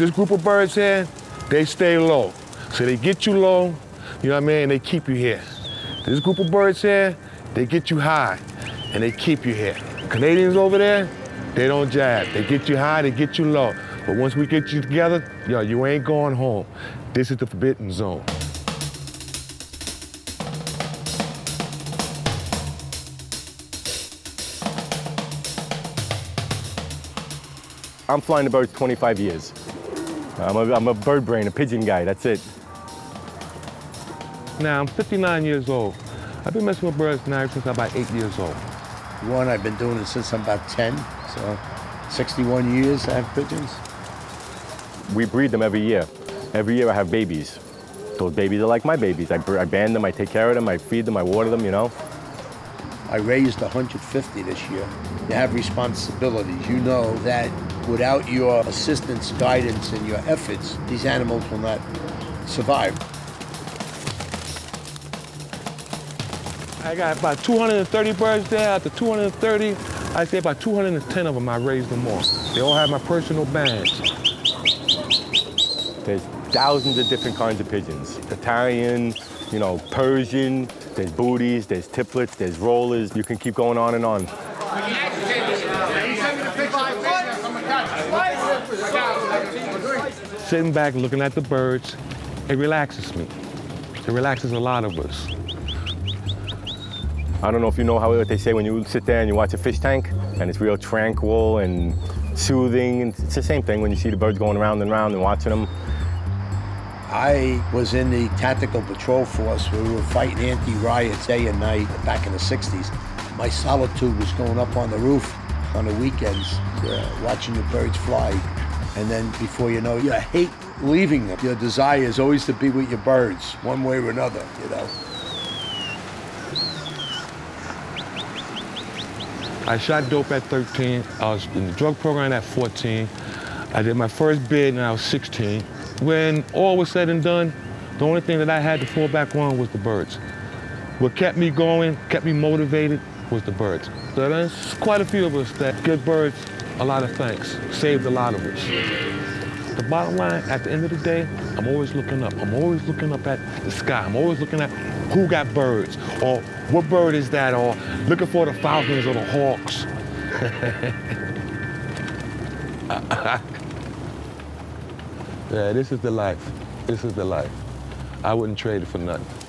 This group of birds here, they stay low. So they get you low, you know what I mean, they keep you here. This group of birds here, they get you high and they keep you here. Canadians over there, they don't jab. They get you high, they get you low. But once we get you together, yo, you ain't going home. This is the forbidden zone. I'm flying the birds 25 years. I'm a, I'm a bird brain, a pigeon guy, that's it. Now, I'm 59 years old. I've been messing with birds now since I'm about eight years old. One, I've been doing it since I'm about 10, so 61 years I have pigeons. We breed them every year. Every year I have babies. Those babies are like my babies. I, I band them, I take care of them, I feed them, I water them, you know. I raised 150 this year. You have responsibilities. You know that without your assistance, guidance, and your efforts, these animals will not survive. I got about 230 birds there. Out of 230, I say about 210 of them I raised them all. They all have my personal bands. There's thousands of different kinds of pigeons. Italian, you know, Persian, there's booties, there's tipplers, there's rollers. You can keep going on and on. Sitting back looking at the birds, it relaxes me. It relaxes a lot of us. I don't know if you know how what they say when you sit there and you watch a fish tank and it's real tranquil and soothing. And it's the same thing when you see the birds going around and around and watching them. I was in the tactical patrol force we were fighting anti-riots day and night back in the 60s. My solitude was going up on the roof on the weekends, uh, watching the birds fly. And then before you know you hate leaving them. Your desire is always to be with your birds, one way or another, you know. I shot dope at 13. I was in the drug program at 14. I did my first bid when I was 16. When all was said and done, the only thing that I had to fall back on was the birds. What kept me going, kept me motivated, was the birds. So there's quite a few of us that give birds a lot of thanks, saved a lot of us. The bottom line, at the end of the day, I'm always looking up. I'm always looking up at the sky. I'm always looking at who got birds, or what bird is that, or looking for the falcons or the hawks. yeah, this is the life. This is the life. I wouldn't trade it for nothing.